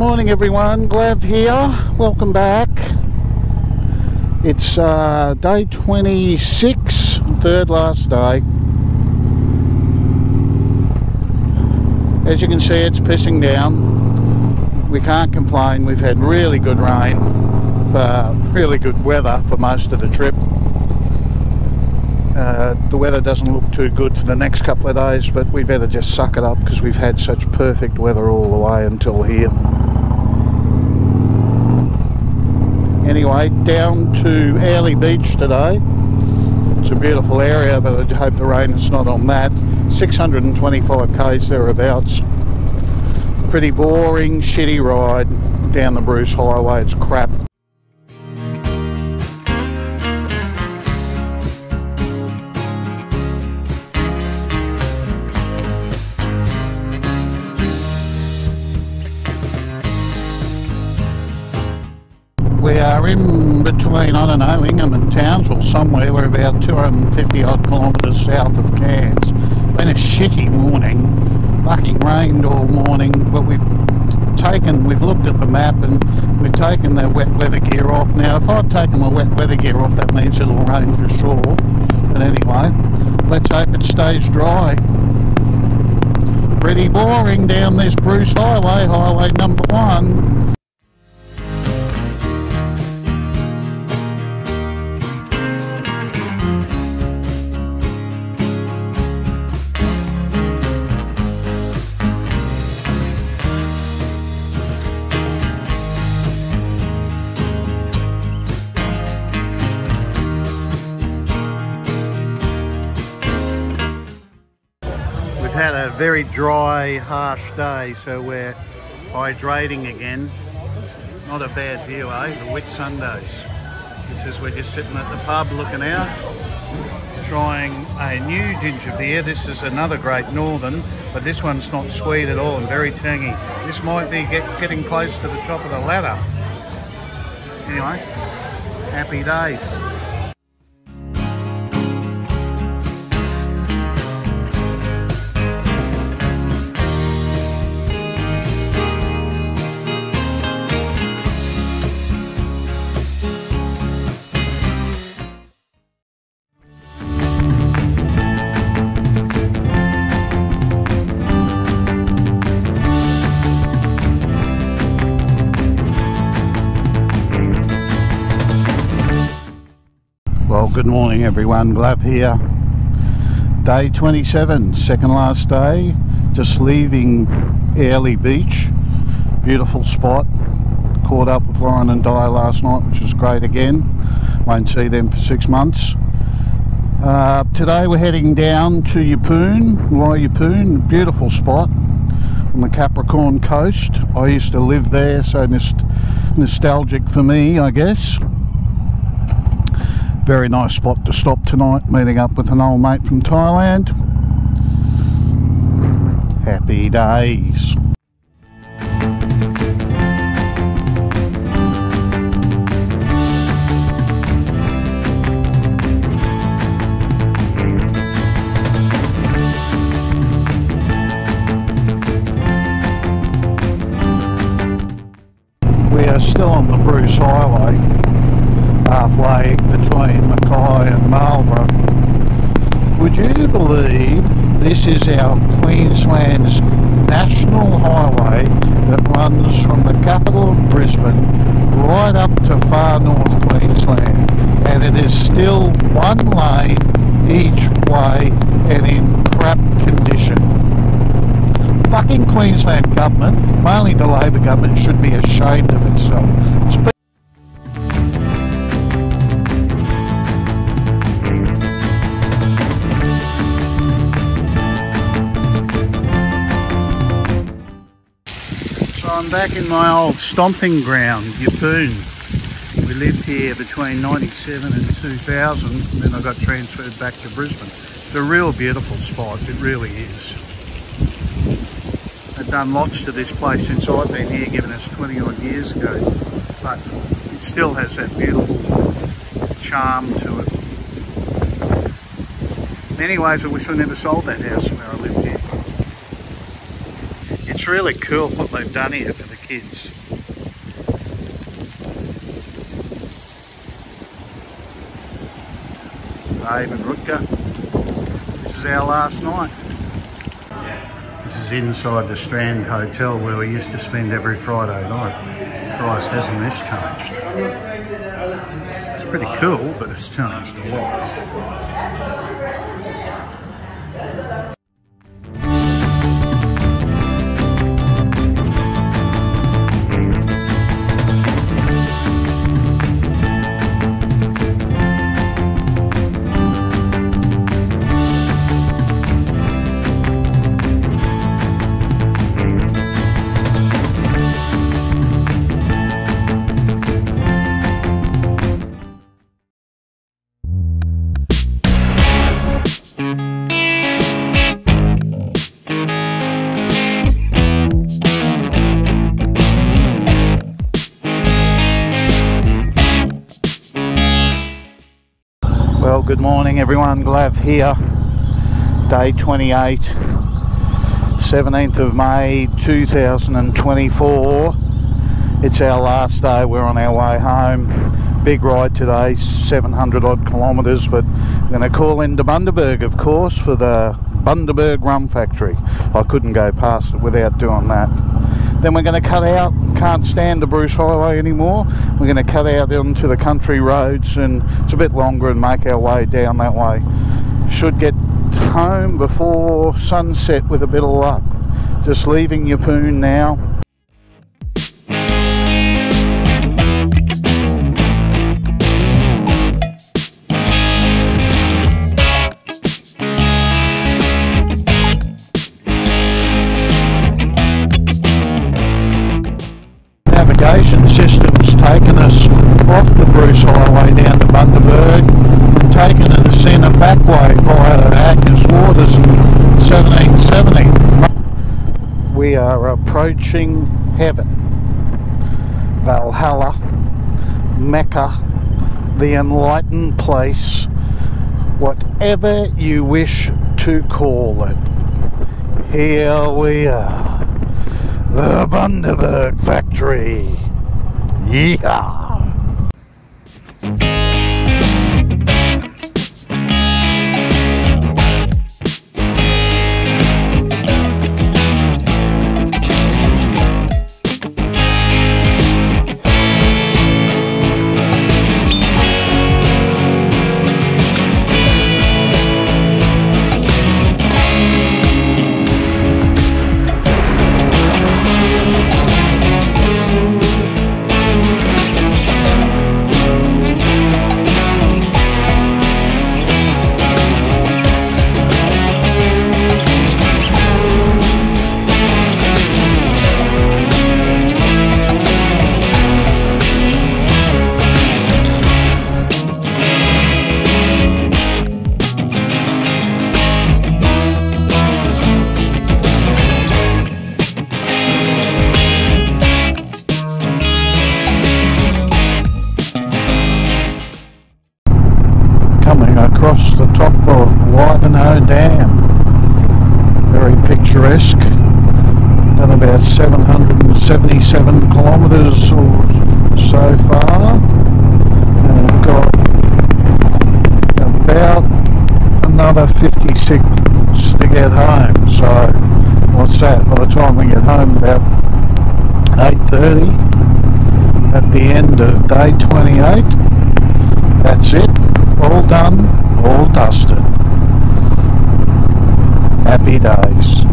Morning everyone, Glav here, welcome back. It's uh, day 26, third last day. As you can see it's pissing down. We can't complain, we've had really good rain, for really good weather for most of the trip. Uh, the weather doesn't look too good for the next couple of days but we better just suck it up because we've had such perfect weather all the way until here. Anyway, down to Airlie Beach today. It's a beautiful area but I hope the rain is not on that. 625 k's thereabouts. Pretty boring, shitty ride down the Bruce Highway, it's crap. Between, I don't know, Ingham and Townsville somewhere. We're about 250 odd kilometres south of Cairns. Been a shitty morning. Fucking rained all morning, but we've taken, we've looked at the map and we've taken the wet weather gear off. Now, if I've taken my wet weather gear off, that means it'll rain for sure. But anyway, let's hope it stays dry. Pretty boring down this Bruce Highway, highway number one. Had a very dry, harsh day, so we're hydrating again. Not a bad view, eh? The Whitsundays. This is we're just sitting at the pub looking out, trying a new ginger beer. This is another great northern, but this one's not sweet at all and very tangy. This might be get, getting close to the top of the ladder. Anyway, happy days. Good morning everyone, Glav here. Day 27, second last day, just leaving Airlie Beach. Beautiful spot. Caught up with Lauren and Di last night, which was great again. Won't see them for six months. Uh, today we're heading down to Yeppoon, Yeppoon, beautiful spot on the Capricorn coast. I used to live there, so nost nostalgic for me, I guess very nice spot to stop tonight meeting up with an old mate from Thailand. Happy days. We are still on the Bruce Highway halfway between Mackay and Marlborough. Would you believe this is our Queensland's national highway that runs from the capital of Brisbane right up to far north Queensland and it is still one lane each way and in crap condition. Fucking Queensland government, mainly the Labor government, should be ashamed of itself. Back in my old stomping ground, Yeppoon. We lived here between 97 and 2000 and then I got transferred back to Brisbane. It's a real beautiful spot, it really is. I've done lots to this place since I've been here, given us 20 odd years ago, but it still has that beautiful charm to it. In many ways I wish I never sold that house where I lived. It's really cool what they've done here for the kids. Dave and Rutger. This is our last night. This is inside the Strand Hotel where we used to spend every Friday night. Christ, hasn't this changed? It's pretty cool, but it's changed a lot. Good morning everyone. Glav here. Day 28, 17th of May 2024. It's our last day. We're on our way home. Big ride today, 700 odd kilometres, but I'm going to call into Bundaberg, of course, for the Bundaberg Rum Factory. I couldn't go past it without doing that. Then we're going to cut out, can't stand the Bruce Highway anymore. We're going to cut out onto the country roads and it's a bit longer and make our way down that way. Should get home before sunset with a bit of luck. Just leaving Yeppoon now. Navigation system's taken us off the Bruce Highway down to Bundaberg and taken us in a back way via Agnes Waters in 1770. We are approaching heaven, Valhalla, Mecca, the enlightened place, whatever you wish to call it. Here we are the Bundaberg factory. Yeehaw! Picturesque. Done about 777 kilometres or so far. And we've got about another 56 to get home. So what's that? By the time we get home about 8.30 at the end of day 28 that's it all done all dusted happy days